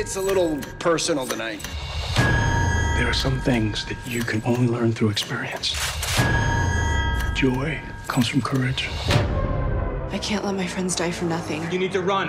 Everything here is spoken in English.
It's a little personal tonight. There are some things that you can only learn through experience. Joy comes from courage. I can't let my friends die for nothing. You need to run.